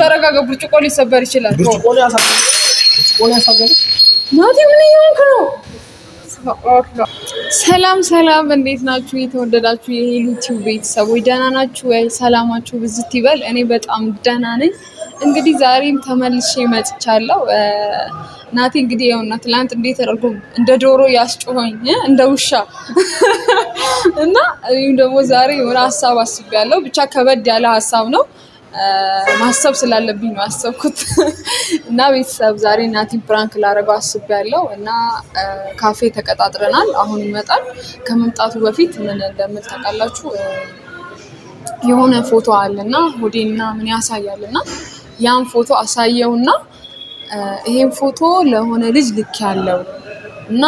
ተረጋጋ። ብርጭቆ ሊሰበር ይችላል። ብርጭቆ ላይ ያሳፈረ ብርጭቆ ላይ ያሳፈረ ናቲ ምን እየሆንክ ነው? ሰላም ሰላም፣ እንዴት ናችሁ? የተወደዳችሁ የዩቲዩብ ቤተሰቦች ደህና ናችሁ ወይ? ሰላማችሁ ብዝት ይበል። እኔ በጣም ደህና ነኝ። እንግዲህ ዛሬም ተመልሼ መጥቻለሁ። ናቲ እንግዲህ ይኸውና ትላንት እንዴት አድርጎ እንደ ዶሮ ያስጮኸኝ እንደ ውሻ እና እኔም ደግሞ ዛሬ የሆነ ሀሳብ አስቤያለሁ። ብቻ ከበድ ያለ ሀሳብ ነው ማሰብ ስላለብኝ ነው ያሰብኩት። እና ቤተሰብ ዛሬ ናቲን prank ላደርገው አስቤያለሁ እና ካፌ ተቀጣጥረናል። አሁን ይመጣል። ከመምጣቱ በፊት ምን እንደምል ታውቃላችሁ? የሆነ ፎቶ አለና ሆዴና ምን ያሳያል እና ያን ፎቶ አሳየውና ይሄን ፎቶ ለሆነ ልጅ ልኬያለው እና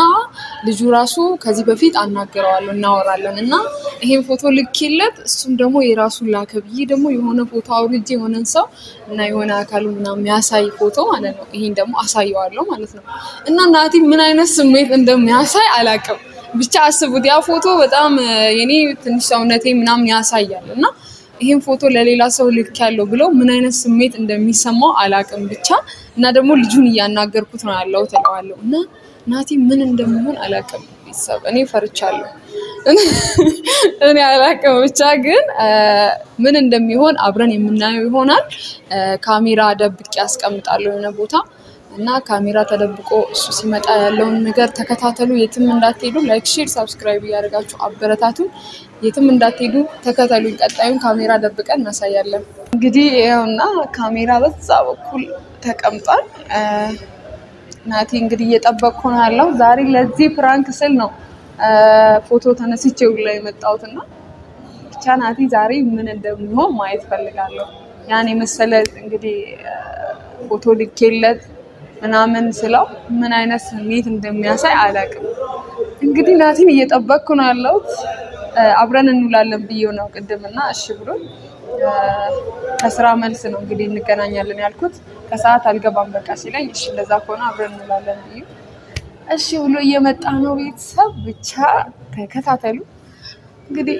ልጁ ራሱ ከዚህ በፊት አናግረዋለሁ እናወራለን እና ይሄን ፎቶ ልኬለት እሱም ደግሞ የራሱን ላከ ብዬ ደግሞ የሆነ ፎቶ አውርጄ የሆነን ሰው እና የሆነ አካሉ ምናምን የሚያሳይ ፎቶ ማለት ነው። ይሄን ደግሞ አሳየዋለሁ ማለት ነው እና ናቲ ምን አይነት ስሜት እንደሚያሳይ አላውቅም። ብቻ አስቡት፣ ያ ፎቶ በጣም የኔ ትንሽ ሰውነቴ ምናምን ያሳያል እና ይህን ፎቶ ለሌላ ሰው ልክ ያለው ብለው ምን አይነት ስሜት እንደሚሰማው አላውቅም። ብቻ እና ደግሞ ልጁን እያናገርኩት ነው ያለው ትለዋለሁ እና ናቲ ምን እንደሚሆን አላውቅም። ቤተሰብ እኔ ፈርቻለሁ። እኔ አላውቅም። ብቻ ግን ምን እንደሚሆን አብረን የምናየው ይሆናል። ካሜራ ደብቄ ያስቀምጣለሁ የሆነ ቦታ እና ካሜራ ተደብቆ እሱ ሲመጣ ያለውን ነገር ተከታተሉ። የትም እንዳትሄዱ። like፣ share፣ subscribe እያደረጋችሁ አበረታቱን። የትም እንዳትሄዱ ተከተሉኝ። ቀጣዩን ካሜራ ደብቀን እናሳያለን። እንግዲህ ይኸውና ካሜራ በዛ በኩል ተቀምጧል። ናቲ እንግዲህ እየጠበቅኩ ነው ያለው። ዛሬ ለዚህ prank ስል ነው ፎቶ ተነስቼ ሁላ የመጣሁት እና ብቻ ናቲ ዛሬ ምን እንደሚሆን ማየት ፈልጋለሁ። ያን የመሰለ እንግዲህ ፎቶ ልኬለት ምናምን ስለው ምን አይነት ስሜት እንደሚያሳይ አላውቅም። እንግዲህ ናቲን እየጠበቅኩ ነው ያለሁት። አብረን እንውላለን ብዬው ነው ቅድም እና እሺ ብሎ ከስራ መልስ ነው እንግዲህ እንገናኛለን ያልኩት። ከሰዓት አልገባም በቃ ሲለኝ እሺ እንደዛ ከሆነ አብረን እንውላለን ብዬ እሺ ብሎ እየመጣ ነው። ቤተሰብ ብቻ ተከታተሉ። እንግዲህ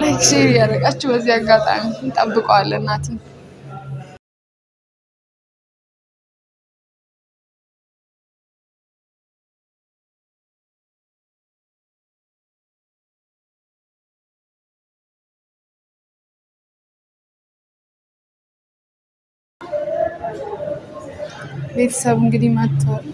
like share እያደረጋችሁ በዚህ አጋጣሚ እንጠብቀዋለን ናቲን። ቤተሰብ እንግዲህ መጥተዋል።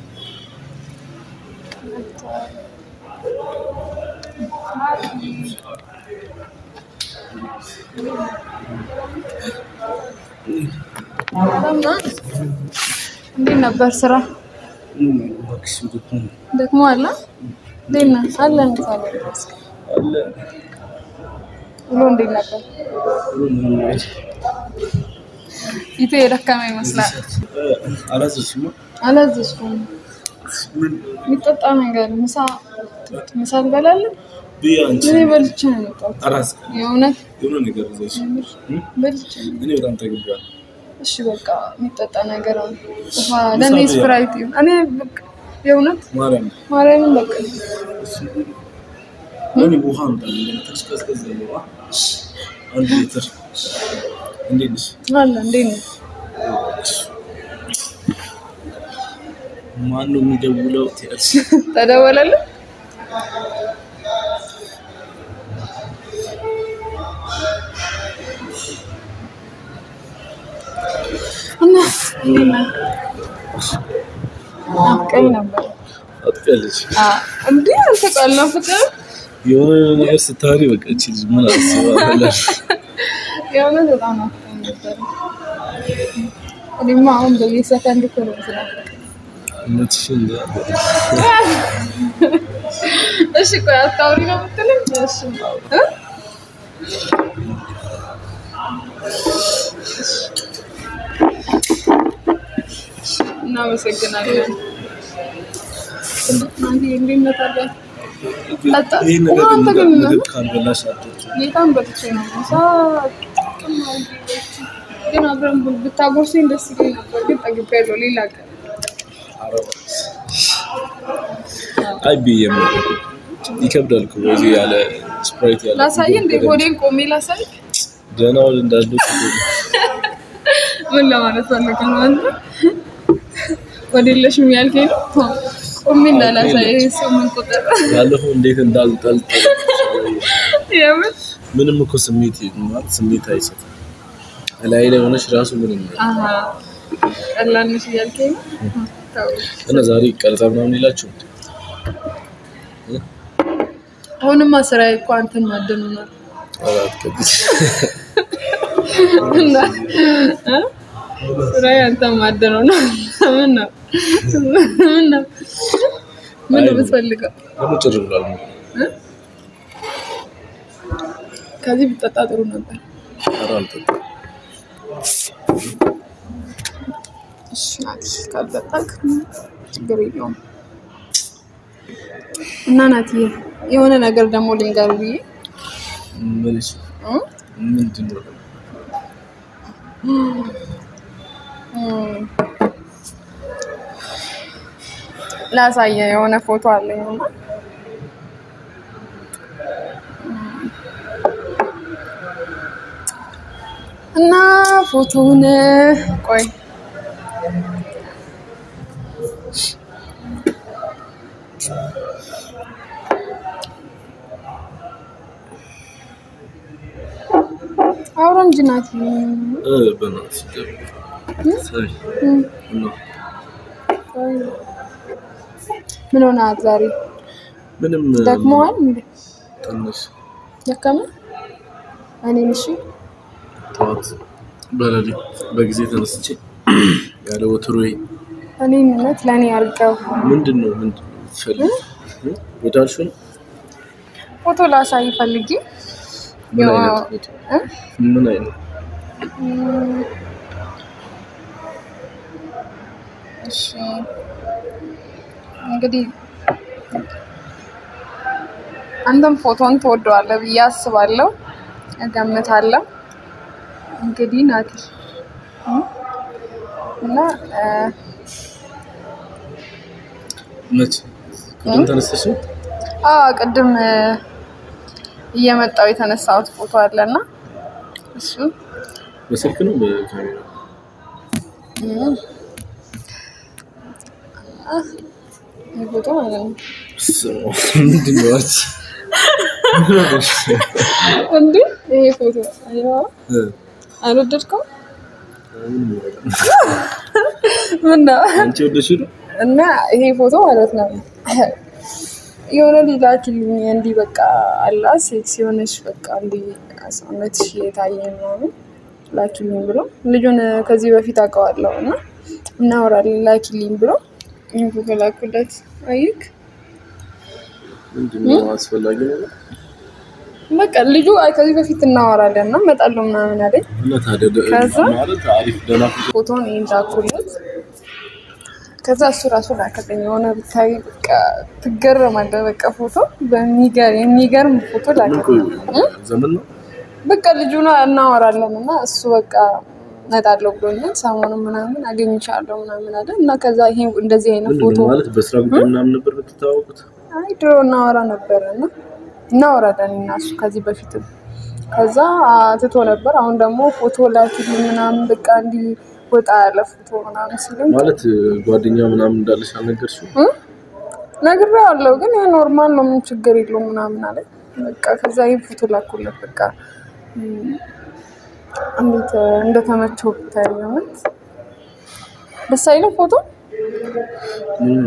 እንዴት ነበር ስራ? ደግሞ አለ ውሎ እንዴት ነበር? ፊቱ የደከመ ይመስላል። አላዘዝኩም። የሚጠጣ ነገር ምሳ ምሳ እንበላለን። እኔ በልቼ ነው የመጣሁት። የእውነት በልቼ ነው። እሺ በቃ የሚጠጣ ነገር ውሃ ለእኔ ስፕራይት ይሁን። እኔ በቃ የእውነት ማርያምን በቃ አለ እንዴት ነው? ማን ነው የሚደውለው? ትያለሽ ተደወለልህ? እና እንዴት ነህ? ናፍቀኝ ነበር። አትቀልጅ። እንዴ አንተ ቃል ናፍቀህ የሆነ ነገር ስታወሪ በቃ እቺ ልጅ ምን አስባለሁ። የእውነት በጣም ናፍቀኝ ነበር። እኔማ አሁን በየሰከንድ እኮ ነው ነው። እሺ ቆይ አታውሪ ነው የምትለኝ? እሺ እናመሰግናለን። እንዴት ታዲያ? ይህ ነገር ምግብ ካልበላሽ አትወጪም። ጌታን በልቼ ነው ግን አብረን ብ- ብታጎርሰኝ ደስ ይለኝ ነበር፣ ግን ጠግቤያለሁ። ሌላ ቀን አይ ብዬ ይከብዳል እኮ በዚህ ያለ ስፕራይት ያለ ላሳይ እንዴ? ሆዴን ቆሜ ላሳይ? ደህና ወደ እንዳለው ምን ለማለት ፈልገህ ነው አንተ? ወደ የለሽም ያልከኝ ነው? ቁሚ እንዳላሳይ ሰው ምን ቁጥር ባለፈው እንዴት እንዳልጠልጠል የምን ምንም እኮ ስሜት ማለት ስሜት አይሰጥም። ላይ ላይ ሆነሽ ራሱ ምንም አሀ ቀላል ነሽ እያልከኝ እና ዛሬ ቀረጻ ምናምን ይላችሁ አሁንማ ስራዬ እኮ አንተን ማደኑ ነው አራት ቅዱስ እና እ? ስራዬ አንተን ምን ነው ምን ነው ምን ነው የምትፈልገው? ደግሞ ጭር ብሏል።? ከዚህ ብጠጣ ጥሩ ነበር። ኧረ አልጠጣም። እሺ ናቲ ካልጠጣክ ችግር የለውም። እና ናትዬ የሆነ ነገር ደግሞ ልንገር ብዬ? ምንድን ነው ላሳየ የሆነ ፎቶ አለኝ እና እና ፎቶውን ቆይ አውራ እንጂ ናት። እ በእናትሽ ገባ ሳይ እና ምን ሆነሃል ዛሬ? ምንም እንዴ? ትንሽ ደከመ? እኔን እሺ ጠዋት በሌሊት በጊዜ ተነስቼ ያለ ወትሮዬ እኔን እውነት ለእኔ አድርገው ምንድን ነው ምንድን ነው አልሽው ነው? ፎቶ ላሳይ ፈልጌ። ምን አይነት እንግዲህ አንተም ፎቶን ትወደዋለህ ብዬ አስባለሁ፣ እገምታለሁ። እንግዲህ ናቲ? እና መቼ ቅድም ተነስተሽ? አዎ ቅድም እየመጣው የተነሳሁት ፎቶ አለና እሱ በስልክ ነው በካሜራ? እም፣ አ፣ ይህ ፎቶ ማለት ነው ስማ፣ ምንድን ነው አንቺ? እንዴ ይሄ ፎቶ አይዋ እ፣ አልወደድከው? ምንም አይደለም። ምን ነው? አንቺ ወደድሽው ነው? እና ይሄ ፎቶ ማለት ነው የሆነ ልጅ ላኪልኝ እንዲህ በቃ አላ ሴክስ የሆነች በቃ እንዲህ ሰውነትሽ የታየ ምናምን ላኪልኝ ብሎ ልጁን ከዚህ በፊት አውቀዋለሁ እና እናወራለን ላኪልኝ ብሎ ይህን ፎቶ ላኩለት። አይክ ምንድን ነው አስፈላጊ ነገር? በቃ ልጁ ከዚህ በፊት እናወራለን እና እመጣለሁ ምናምን አለኝ። ከዛ? ፎቶን ይሄን ላኩለት። ከዛ እሱ ራሱ ላከልኝ የሆነ ብታይ በቃ ትገረማለህ። በቃ ፎቶ የሚገርም ፎቶ ላከልኝ።? በቃ ልጁን እናወራለን እና እሱ በቃ እመጣለሁ ብሎኛል። ሰሞኑን ምናምን አገኝቻለሁ ምናምን አለ እና ከዛ ይሄ እንደዚህ አይነት ፎቶ ማለት በስራ ጉዳይ ምናምን ነበር የምትተዋወቁት? አይ ድሮ እናወራ ነበረ እና እናወራለን እና እሱ ከዚህ በፊትም ከዛ ትቶ ነበር። አሁን ደግሞ ፎቶ ላኪልኝ ምናምን በቃ እንዲህ ወጣ ያለ ፎቶ ምናምን ሲለኝ ማለት ጓደኛ ምናምን እንዳለሽ አልነገርሽውም? ነግሬዋለሁ፣ ግን normal ነው ምን ችግር የለውም ምናምን አለ። በቃ ከዛ ይህ ፎቶ ላኩለት። በቃ እንዴት እንደተመቸው ብታይ ደስ አይልም ፎቶ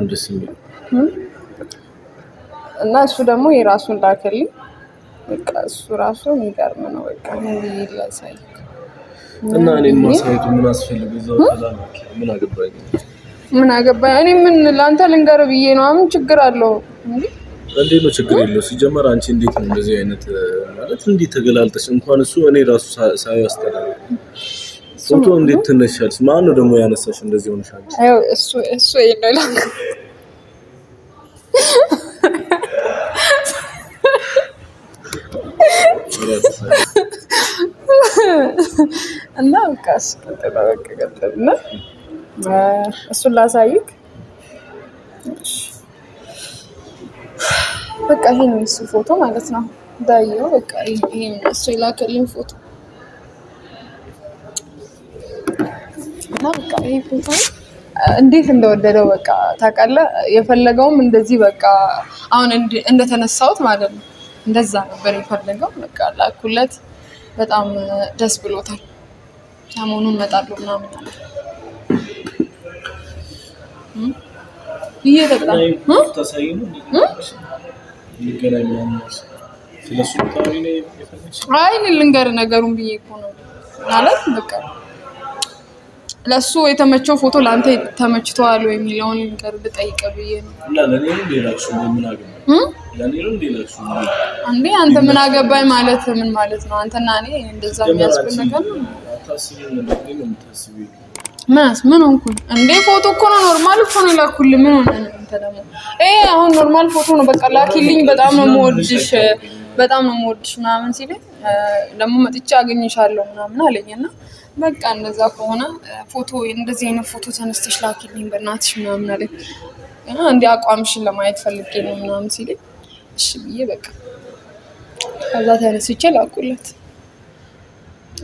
ደስ የሚል እም? እና እሱ ደግሞ የራሱን ላከልኝ። በቃ እሱ ራሱ የሚገርም ነው። በቃ ላሳይ እና እኔን ማሳየቱ ምን አስፈልግ? ምን አገባኝ? ምን አገባኝ እኔ ምን ለአንተ ልንገር ብዬ ነው። ምን ችግር አለው እንዴ? እንዴት ነው ችግር የለው። ሲጀመር አንቺ እንዴት ነው እንደዚህ አይነት ማለት እንዲህ ተገላልጠሽ እንኳን እሱ እኔ ራሱ ሳየው ያስጠላል። ፎቶ እንዴት ትነሻለሽ? ማን ነው ደግሞ ያነሳሽ እንደዚህ ሆነሽ አንቺ? አይ እሱ እሱ የለው እና በቃ አ፣ እሱን ላሳይክ። በቃ ይሄ ነው የሱ ፎቶ ማለት ነው። ዳየው በቃ ይሄ እሱ የላከልኝ ፎቶ። እና በቃ ይሄ ፎቶ እንዴት እንደወደደው በቃ ታውቃለህ። የፈለገውም እንደዚህ በቃ አሁን እንደተነሳሁት ማለት ነው እንደዛ ነበር የፈለገው። በቃ ላኩለት። በጣም ደስ ብሎታል። ሰሞኑን እመጣለሁ ምናምን አለ።? እየጠጣ? አይ እኔ ልንገርህ ነገሩን ብዬ እኮ ነው ማለት በቃ ለእሱ የተመቸው ፎቶ ለአንተ ተመችተዋል ወይ የሚለውን ልንገርህ ልጠይቅህ ብዬ ነው እና ለእኔ ነው ሌላችሁ ምን አገባ እ? ለእኔ ነው ሌላችሁ እንዴ አንተ ምን አገባኝ ማለት ምን ማለት ነው? አንተና እኔ እንደዛ የሚያስብል ነገር ነው። ምንስ ምን ሆንኩኝ እንዴ? ፎቶ እኮ ነው normal እኮ ነው የላኩልህ። ምን ሆነ አንተ ደግሞ? ይሄ አሁን normal ፎቶ ነው በቃ ላኪልኝ፣ በጣም ነው የምወድሽ፣ በጣም ነው የምወድሽ ምናምን ሲለኝ ደግሞ መጥቼ አገኝሻለሁ ምናምን አለኝ እና በቃ እንደዛ ከሆነ ፎቶ እንደዚህ አይነት ፎቶ ተነስተሽ ላኪልኝ በእናትሽ ምናምን አለኝ። እና እንዲህ አቋምሽን ለማየት ፈልጌ ነው ምናምን ሲለኝ እሺ ብዬ በቃ ከዛ ተነስቼ ላኩለት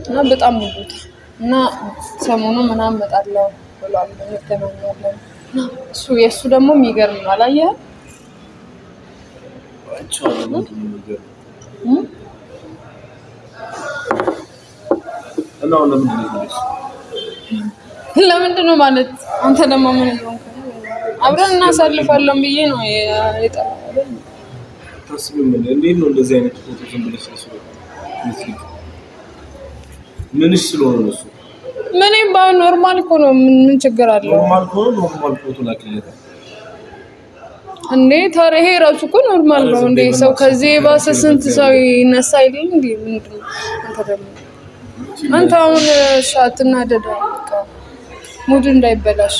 እና በጣም ወዶታል እና ሰሞኑን ምናምን እመጣለሁ ብሏል። እንገናኛለን እሱ የእሱ ደግሞ የሚገርም ነው። አላየህም? ለምንድን ነው ማለት አንተ ደግሞ ምን? አብረን እናሳልፋለን ብዬ ነው የ- እንዴ? እንዴት ነው እንደዚህ አይነት ፎቶ ዝም ብለሽ? ምንሽ ስለሆነ ነው እሱ ምን ባይ normal እኮ ነው። ምን ችግር አለው normal ከሆነ normal ፎቶ ላክለታል። እንዴ? ታዲያ ይሄ ራሱ እኮ normal ነው እንዴ? ሰው ከዚህ የባሰ ስንት ሰው ይነሳ አይደል እንዴ? ምንድን ነው አንተ ደግሞ አንተ አሁን እሺ አትናደድ፣ በቃ ሙድ እንዳይበላሽ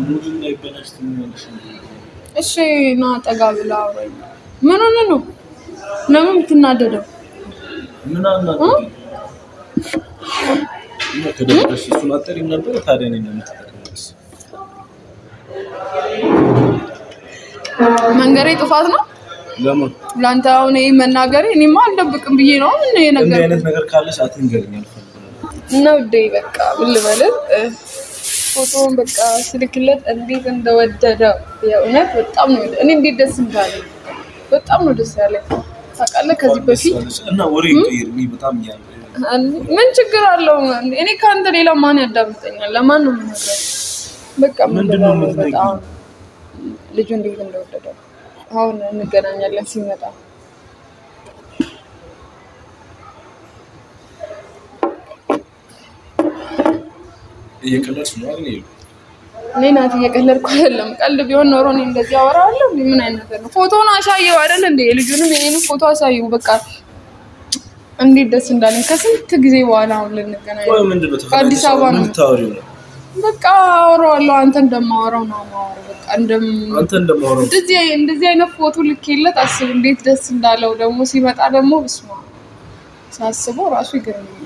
ሙድ? እሺ ና ጠጋ ብላ አውራኝ። ምን ሆነ ነው? ለምን የምትናደደው? መንገሬ ጥፋት ነው ለምን ለአንተ አሁን ይሄ መናገሬ? እኔማ አልደብቅም ብዬ ነው ምን ነገር አይነት ነገር ካለሽ አትንገሪኝ፣ አልፈልግም። እና ውዴ በቃ ምን ልበልህ ፎቶውን በቃ ስልክለት እንዴት እንደወደደው የእውነት በጣም ነው እኔ እንዴት ደስ እንዳለኝ በጣም ነው ደስ ያለኝ። ታውቃለህ ከዚህ በፊት ምን ችግር አለው? እኔ ከአንተ ሌላ ማን ያዳምጠኛል? ለማን ነው የምነግረው? በቃ? በጣም ልጁ እንዴት እንደወደደው? አሁን እንገናኛለን ሲመጣ እየቀለድሽ ነው አይደል? እኔ ናት እየቀለድኩ አይደለም። ቀልድ ቢሆን ኖሮ እኔ እንደዚህ አወራዋለሁ። ምን አይነት ነገር ነው? ፎቶውን አሳየው አይደል እንዴ? የልጁንም የኔንም ፎቶ አሳየው። በቃ እንዴት ደስ እንዳለኝ ከስንት ጊዜ በኋላ አሁን ልንገናኝ ከአዲስ አበባ ነው።? በቃ አወራዋለሁ። አንተ እንደማወራው ነው በቃ እንደዚህ እንደዚህ አይነት ፎቶ ልኬለት አስብ እንዴት ደስ እንዳለው ደግሞ ሲመጣ ደግሞ ብስማ ሳስበው ራሱ ይገርመኛል።?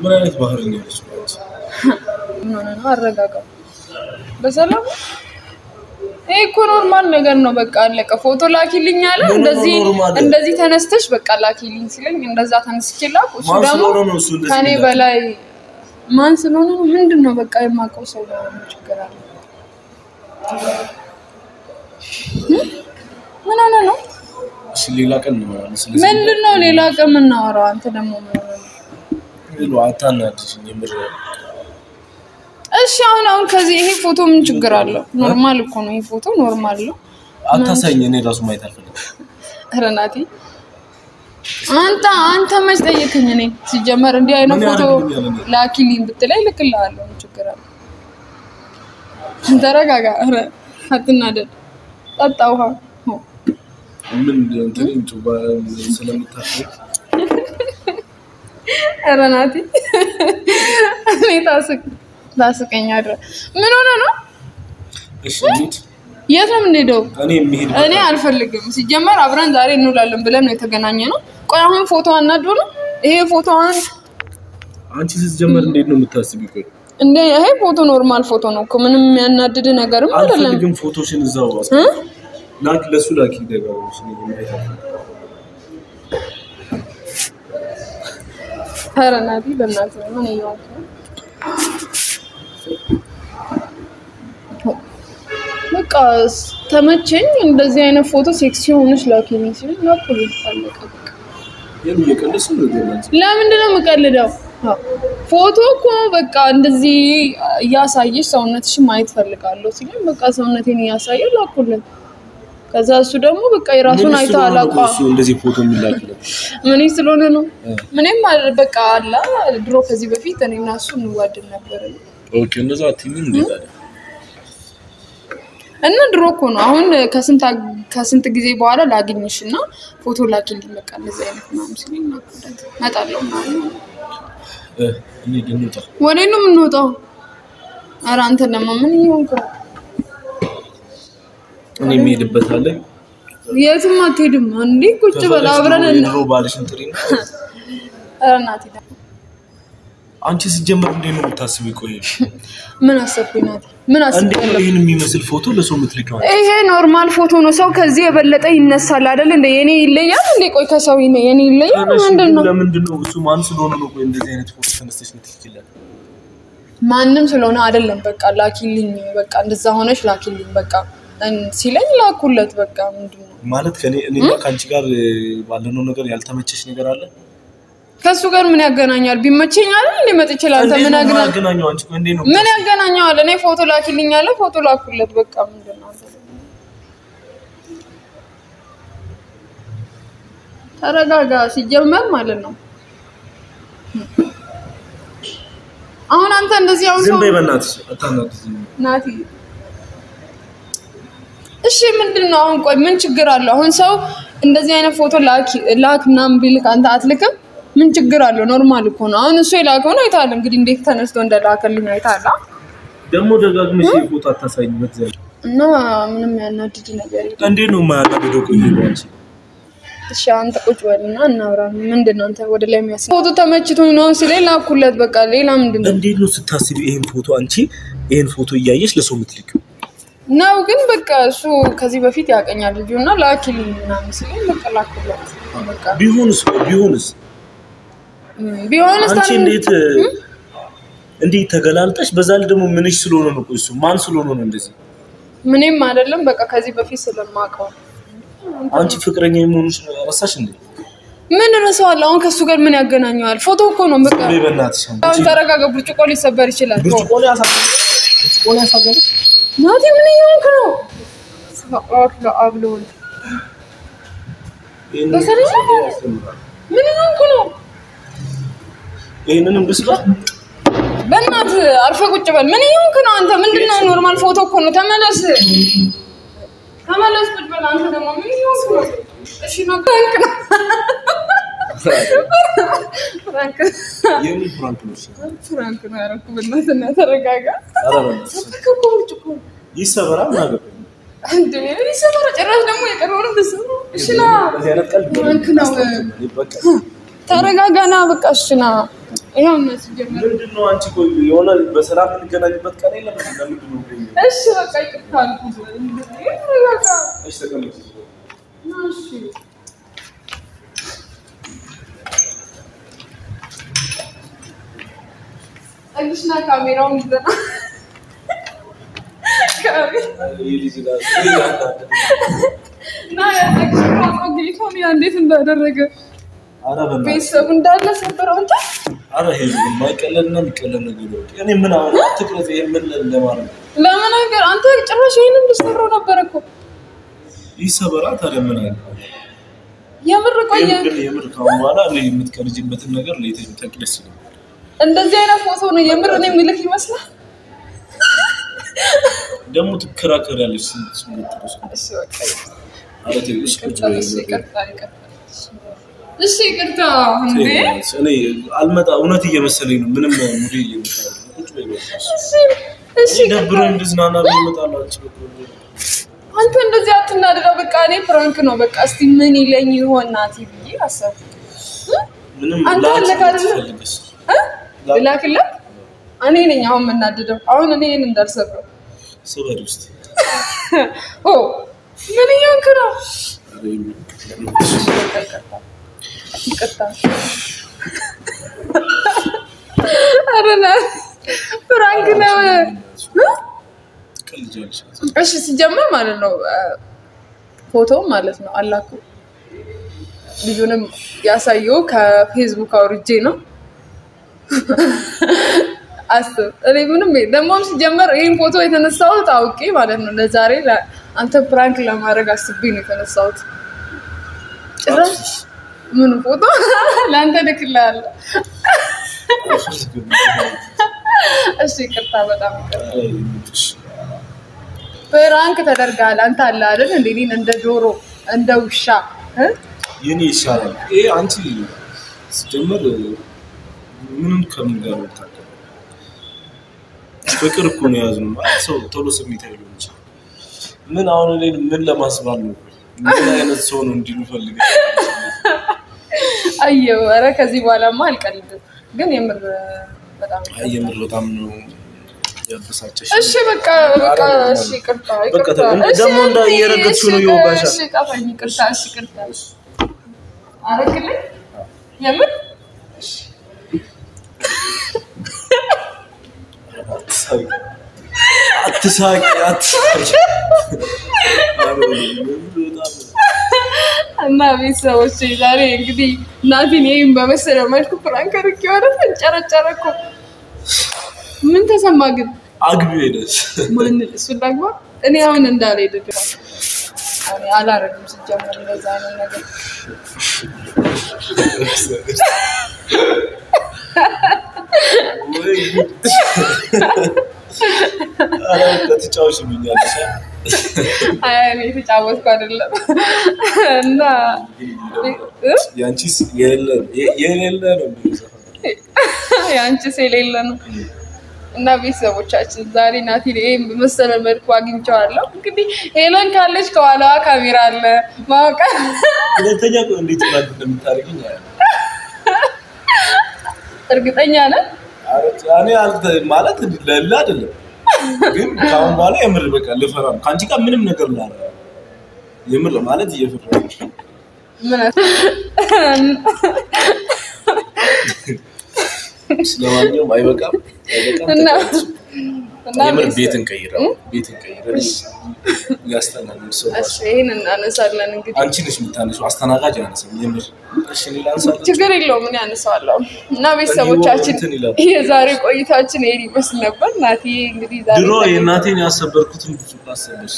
ምን አይነት ባህሪ ነው? ማለት ምን ሆነ ነው? አረጋጋው። በሰላም ይሄ እኮ normal ነገር ነው። በቃ አለቀ። ፎቶ ላኪልኝ አለ። እንደዚህ? እንደዚህ ተነስተሽ በቃ ላኪልኝ ሲለኝ እንደዛ ተነስቼ ላኩ። እሱ ደግሞ ከኔ? በላይ ማን ስለሆነ ነው? ምንድን ነው በቃ የማውቀው ሰው ነው። ችግር አለ? ምን ሆነ ነው? ሌላ ቀን ነው ምንድን ነው ሌላ ቀን የምናወራው? አንተ ደግሞ ምን? hello አታናድሽኝ። የምር እሺ አሁን አሁን ከዚህ ይሄ ፎቶ ምን ችግር አለው? normal እኮ ነው። ይሄ ፎቶ normal ነው። አታሳይኝ። እኔ ራሱ ማየት አልፈልግም። ኧረ ናቲ አንተ አንተ መች ጠየቅኝ? እኔ ሲጀመር እንዲህ አይነት ፎቶ? ላኪልኝ ብትለኝ ልክልሃለሁ። ምን ችግር አለ? ተረጋጋ። ኧረ አትናደድ። ጠጣ ውሃ። ምን ስለምታፈቅ ኧረ ናቲ እኔ ታስቀኛለህ። ምን ሆነ ነው? የት ነው የምንሄደው? እኔ አልፈልግም። ሲጀመር አብረን ዛሬ እንውላለን ብለን ነው የተገናኘነው። ቆይ አሁን ፎቶ አናዶ ነው ይሄ ፎቶዋን አንቺ ስትጀመር እንዴት ነው የምታስቢው? ቆይ እንዴ ይሄ ፎቶ normal ፎቶ ነው እኮ ምንም የሚያናድድ ነገርም አይደለም። አልፈልግም። ፎቶሽን እዛው? ላኪ፣ ለሱ ላኪ ደጋግመሽ እኔ ማየት አልፈልግም። ኧረ ናቲ ምን እየሆንክ? በቃ ተመቸኝ። እንደዚህ አይነት ፎቶ ሴክሲ ሆነሽ ላኪልኝ ሲሉኝ ላኩልኝ። ለምንድን ነው የምቀልደው? ፎቶ እኮ በቃ እንደዚህ እያሳየሽ ሰውነትሽን ማየት ፈልጋለሁ ሲለኝ በቃ ሰውነቴን እያሳየ ላኩልን። ከዛ እሱ ደግሞ በቃ የራሱን አይቶ ስለሆነ ነው አላቋ እሱ እንደዚህ ፎቶ? ምን ስለሆነ ነው? ምንም በቃ አላ ድሮ ከዚህ በፊት እኔ እና እሱ እንዋደድ ነበር። okay እንደዛ አትይኝም? እና ድሮ እኮ ነው። አሁን ከስንት ከስንት ጊዜ በኋላ ላግኝሽ እና ፎቶ ላኪልኝ በቃ እንደዚህ አይነት ምናምን ሲለኝ እመጣለሁ ምናምን። ወዴት ነው የምንወጣው? ኧረ አንተ ደግሞ ምን ነው? እኔ የምሄድበት አለኝ። የትም አትሄድም። አንዴ ቁጭ በል አብረን ባልሽን ጥሪ ነው። ኧረ እናቴ ደግሞ አንቺ ሲጀመር እንዴት ነው የምታስቢው? ቆይ ምን አሰብኩኝ ናቲ? ምን አስቤያለሁ? ይሄን የሚመስል ፎቶ ለሰው የምትልከው? ይሄ normal ፎቶ ነው። ሰው ከዚህ የበለጠ ይነሳል አይደል? እንደ የኔ ይለያል እንዴ? ቆይ ከሰው የኔ የኔ ይለያል ምንድን ነው? ለምንድን ነው እሱ ማን ስለሆነ ነው ቆይ እንደዚህ አይነት ፎቶ ተነስተሽ የምትልኪለት? ማንም ስለሆነ አይደለም። በቃ ላኪልኝ፣ በቃ እንደዛ ሆነሽ ላኪልኝ በቃ ሲለኝ ላኩለት። በቃ ምንድን ነው ማለት ከኔ እኔና ከአንቺ ጋር ባለነው ነገር ያልተመቸሽ ነገር አለ? ከእሱ ጋር ምን ያገናኛል? ቢመቸኝ አይደል እንዴ እንዴት ምን ምን ያገናኘዋል? እኔ ፎቶ ላኪልኝ አለ፣ ፎቶ ላኩለት። በቃ ምንድን ነው አንተ ደግሞ? ተረጋጋ። ሲጀመር ማለት ነው አሁን አንተ እንደዚህ አሁን ዝም ሰው በይ በእናትሽ አታናግሪኝ። ናቲ እሺ፣ ምንድን ነው አሁን? ቆይ ምን ችግር አለው? አሁን ሰው እንደዚህ አይነት ፎቶ ላክ ላክ ምናምን ቢልክ አንተ አትልክም? ምን ችግር አለው? normal እኮ ነው። አሁን እሱ የላከውን አይተሃል እንግዲህ እንዴት ተነስቶ እንደላከልኝ አይተሃል።? ደግሞ ደጋግመሽ ፎቶ አታሳይኝ በእግዚአብሔር። እና ምንም ያናድድ ነገር የለም። እንዴት ነው የማያናድደው? ቆይ እሺ አንተ ቁጭ በልና እናውራ። ምንድን ነው አንተ ወደ ላይ የሚያስ ፎቶ ተመችቶኝ ነው ሲለኝ ላኩለት። በቃ ሌላ ምንድን ነው እንዴት ነው ስታስቢ ይሄን ፎቶ አንቺ ይሄን ፎቶ እያየሽ ለሰው የምትልኪው? ነው ግን በቃ እሱ ከዚህ በፊት ያቀኛል ልጁ እና ላኪልኝ ምናምን ሲለኝ በቃ ላኩለት። ቢሆንስ ቢሆንስ ቢሆንስ አንቺ እንዴት እንዴት ተገላልጠሽ በዛ ላይ ደግሞ ምንሽ ስለሆነ ነው? ቆይ እሱ ማን ስለሆነ ነው እንደዚህ? ምንም አይደለም። በቃ ከዚህ በፊት ስለማውቀው አንቺ ፍቅረኛ የመሆኑሽ ረሳሽ እንዴ? ምን እረሳዋለሁ? አሁን ከእሱ ጋር ምን ያገናኘዋል? ፎቶ እኮ ነው። በቃ ተረጋጋ። ብርጭቆ ሊሰበር ይችላል። ብርጭቆ ላይ ብርጭቆ ላይ ናቲ ምን እየሆንክ ነው? ሰዓት ለአብ ለወልድ ምን እየሆንክ ነው? ይሄንንም ብስባ በእናትህ አርፈህ ቁጭ በል። ምን እየሆንክ ነው አንተ? ምንድን ነው? normal ፎቶ እኮ ነው። ተመለስ፣ ተመለስ፣ ቁጭ በል። አንተ ደግሞ ምን እየሆንክ ነው? እሺ ነው የምን ፍራንክ ነው? እሺ? ፍራንክ ነው ያደረኩት። በእናትህ እና ተረጋጋ። ይሰበራል ምን አገባኝ? እንደ ይሰማራ ጭራሽ ደግሞ የቀረውን ብስ እሺ ና ነው። በቃ ተረጋጋና በቃ እሺ ና ምንድን ነው አንቺ ቆይ የሆነ በሰላም የምንገናኝበት ቀን የለም ለምንድን ነው ቆይ? እሺ በቃ ይቅርታ አልኩት። ተረጋጋ እሺ ተቀመጭ ና እሺ ጠግሽና ካሜራውን ይዘና ይህ ልጅ ጋር ይህ ያንዳንድ ና ያጠግሽና ጌቶን ያ እንዴት እንዳደረገ ቤተሰቡ እንዳለ ሰበረው እንጂ ኧረ ይሄ የማይቀለድና የሚቀለድ ነገር ነው። እኔ ምን አሁን ትኩረት ይሄ ምን ለማለት ነው? ለምን ነገር አንተ ጭራሽ ይሄንን ልትሰራው ነበር እኮ ይሰበራ ታዲያ ምን አለ? የምር ቆየ የምር ካሁን በኋላ እኔ የምትቀርጅበትን ነገር ለይተኝ ተቅደስ ይላል። እንደዚህ አይነት ፎቶ ነው የምር እኔ የሚልክ ይመስላል? ደግሞ ትከራከሪያለሽ። እሺ ይቅርታ። እንዴ እኔ አልመጣ እውነት እየመሰለኝ ነው። ምንም ሙዴ እየመሰለኝ ነው። ደብሮኝ እንድዝናና በቃ አንተ እንደዚህ አትናደዳ በቃ እኔ ፍራንክ ነው። በቃ እስቲ ምን ይለኝ ይሆን ናቲ ብዬ አሰብኩ ምንም አንተ ለአንቺ አለክ ልላክለት እኔ ነኝ አሁን የምናደደው። አሁን እኔ ይህን እንዳልሰብረው ስበሪ ውስጥ። ኦ ምን እየሆንክ ነው? ይቅርታ። prank ነው። እሺ ሲጀመር ማለት ነው ፎቶ ማለት ነው። አላኩ። ልጁንም ያሳየው ከፌስቡክ አውርጄ ነው። አስብ እኔ ምንም ደግሞም ሲጀመር ይህን ፎቶ የተነሳሁት አውቄ ማለት ነው ለዛሬ አንተ prank ለማድረግ አስቤ ነው የተነሳሁት። ጭራሽ ምን ፎቶ ለአንተ ልክልሃለሁ። እሺ ይቅርታ፣ በጣም prank ተደርጋል። አንተ አለ አይደል እንደ እኔን እንደ ዶሮ እንደ ውሻ? የኔ ይሻላል። ይሄ አንቺ ሲጀመር ምንም ከምን ጋር የምታውቀው? ፍቅር እኮ ነው የያዝነው ማለት ሰው ቶሎ ስሜታዊ ሊሆን ይችላል። ምን አሁን እኔን ምን ለማስባል ነው? ምን አይነት ሰው ነው እንዲሉ ፈልገ አየው። ኧረ ከዚህ በኋላማ አልቀልድም፣ ግን የምር በጣም የምር በጣም ነው ያበሳጨሽ። እሺ በቃ በቃ እሺ ይቅርታ በቃ ይቅርታ እሺ ደግሞ እንዳ- እንዴ፣ እየረገጥሽው ነው እሺ፣ ይወጋሻል። እሺ ቀፋኝ ይቅርታ እሺ ይቅርታ አረግልኝ የምር አትሳቂ፣ አትሳቂ፣ አትሳቂ። እና ቤተሰቦች ዛሬ እንግዲህ እና ናቲን ይህም በመሰለ መልኩ prank አድርጌ ወደ ተንጨረጨረ እኮ ምን ተሰማ ግን? አግቢ ሄደች። ማን እሱን ላግባ እኔ አሁን ድረስ እኔ አላረግም ሲጀመር እንደዛ አይነት ነገር እኔ የተጫወትኩ አይደለም እና የሌለ ነው የአንቺስ የሌለ ነው እና ቤተሰቦቻችን ዛሬ ናቲ ይህም በመሰለ መልኩ አግኝቼዋለሁ። እንግዲህ ሄለን ካለች ከኋላዋ ካሜራ አለ ማወቃ ሁለተኛ ቆይ እንዴት ማለት እንደምታደርገኝ አያለሁ። እርግጠኛ እኔ አልተ- ማለት ለላ አይደለም ግን ከአሁን በኋላ የምር በቃ ልፈራ ነው። ከአንቺ ጋር ምንም ነገር ላረ የምር ማለት እየፈራ ነው። ምን ስለማንኛውም አይበቃም አይበቃም። የምር ቤተሰብ- ቤትን ቀይረው ቤትን ቀይረው ያስተናል ሰው እሺ ይህን እናነሳለን እንግዲህ አንቺ ነሽ የምታነሺው፣ አስተናጋጅ አያነሳም። የምር ችግር የለውም ምን ያነሳዋለሁ። እና ቤተሰቦቻችን የዛሬ ቆይታችን ይሄን ይመስል ነበር። ናቲ እንግዲህ ዛሬ ድሮ የእናቴን ያሰበርኩትን ብዙ አሰበሽ።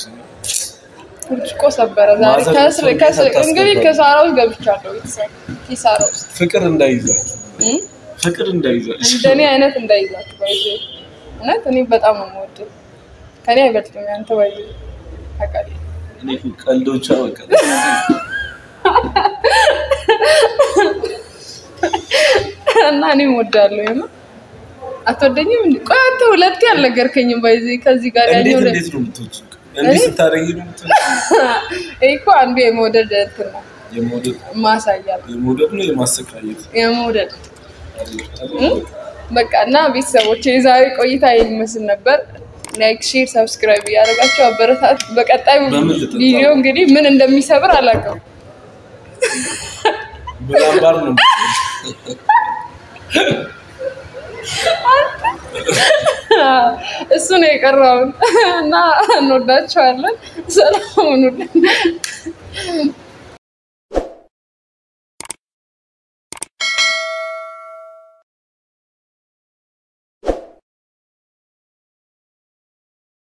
ብርጭቆ ሰበረ። ዛሬ ቤት እንግዲህ ከሳራ ውስጥ ገብቻለሁ። ቤተሰብ ኪሳራ ውስጥ ፍቅር እንዳይዛችሁ? ፍቅር እንዳይዛችሁ እንደኔ አይነት እንዳይዛችሁ እውነት እኔ በጣም ነው የምወደው። ከኔ አይበልጥም ያንተ by the ታውቃለህ። እኔ እኮ ቀልዶቿ በቃ እና እኔም እወዳለሁ። የምር አትወደኝም እንዴ? ቆይ አንተ ሁለቴ አልነገርከኝም። by the ከዚህ ጋር እንዴት ያኛው እንዴት ነው የምትወጪው? እንዴት ስታደርጊ ነው የምትወጪው? ይሄ እኮ አንዱ የመውደድ እንትን ነው የመውደድ ማሳያ ነው። የመውደድ ነው የማሰቃየት የመውደድ በቃ እና ቤተሰቦች የዛሬ ቆይታ ይህን ይመስል ነበር። like፣ share፣ subscribe እያደረጋቸው አበረታት። በቀጣይ? ቪዲዮ እንግዲህ ምን እንደሚሰብር አላውቅም። እሱ ነው የቀረውን እና እንወዳቸዋለን። ሰላም ሁኑልን።